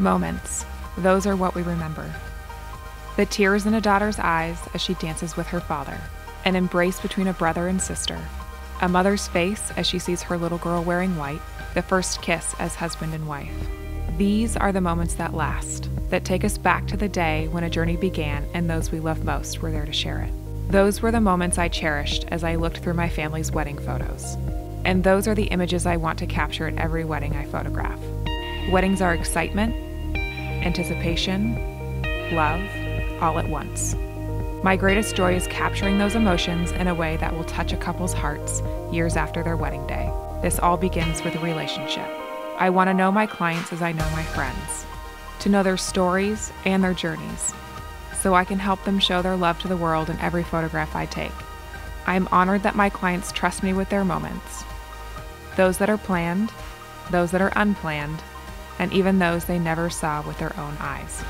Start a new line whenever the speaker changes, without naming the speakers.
Moments, those are what we remember. The tears in a daughter's eyes as she dances with her father, an embrace between a brother and sister, a mother's face as she sees her little girl wearing white, the first kiss as husband and wife. These are the moments that last, that take us back to the day when a journey began and those we love most were there to share it. Those were the moments I cherished as I looked through my family's wedding photos. And those are the images I want to capture at every wedding I photograph. Weddings are excitement, anticipation, love, all at once. My greatest joy is capturing those emotions in a way that will touch a couple's hearts years after their wedding day. This all begins with a relationship. I want to know my clients as I know my friends, to know their stories and their journeys, so I can help them show their love to the world in every photograph I take. I am honored that my clients trust me with their moments, those that are planned, those that are unplanned, and even those they never saw with their own eyes.